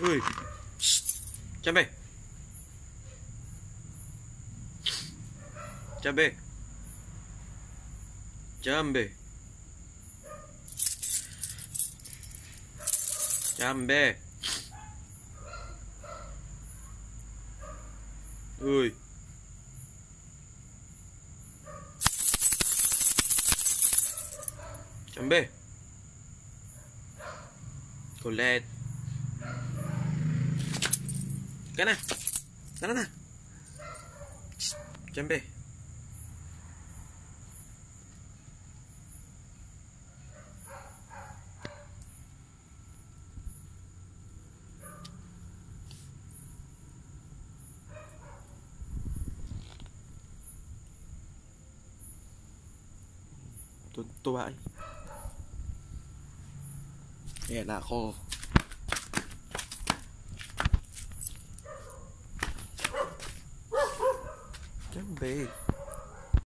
Ui. Chăm bê Chăm bê Chăm bê Chăm bê Ui. Chăm bê Colette. Ka na. Tara na. Siyempre. Tuwa eh. Ayan ako. bathe.